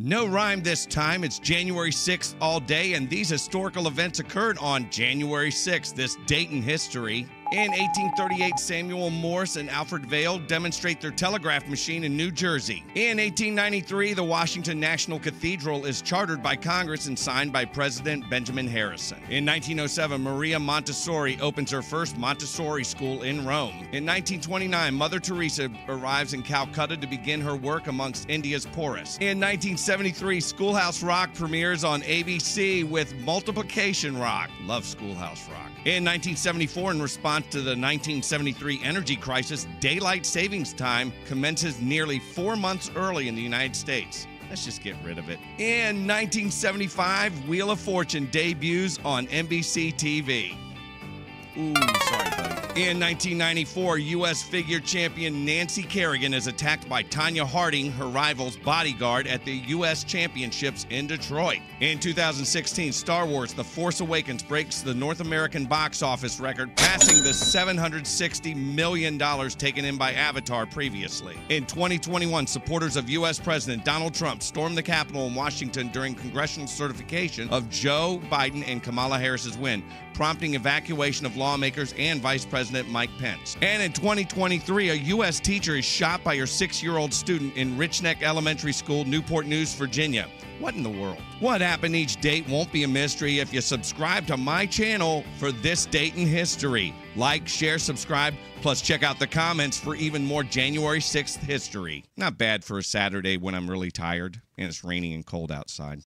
No rhyme this time. It's January 6th all day, and these historical events occurred on January 6th, this date in history. In 1838, Samuel Morse and Alfred Vail demonstrate their telegraph machine in New Jersey. In 1893, the Washington National Cathedral is chartered by Congress and signed by President Benjamin Harrison. In 1907, Maria Montessori opens her first Montessori school in Rome. In 1929, Mother Teresa arrives in Calcutta to begin her work amongst India's poorest. In 1973, Schoolhouse Rock premieres on ABC with Multiplication Rock. Love Schoolhouse Rock. In 1974, in response to the 1973 energy crisis, daylight savings time commences nearly four months early in the United States. Let's just get rid of it. In 1975, Wheel of Fortune debuts on NBC TV. In 1994, U.S. figure champion Nancy Kerrigan is attacked by Tonya Harding, her rival's bodyguard, at the U.S. Championships in Detroit. In 2016, Star Wars The Force Awakens breaks the North American box office record, passing the $760 million taken in by Avatar previously. In 2021, supporters of U.S. President Donald Trump stormed the Capitol in Washington during congressional certification of Joe Biden and Kamala Harris's win, prompting evacuation of lawmakers and Vice President Mike Pence. And in 2023, a U.S. teacher is shot by her six year old student in Rich Neck Elementary School, Newport News, Virginia. What in the world? What happened each date won't be a mystery if you subscribe to my channel for this date in history. Like, share, subscribe, plus check out the comments for even more January 6th history. Not bad for a Saturday when I'm really tired and it's raining and cold outside.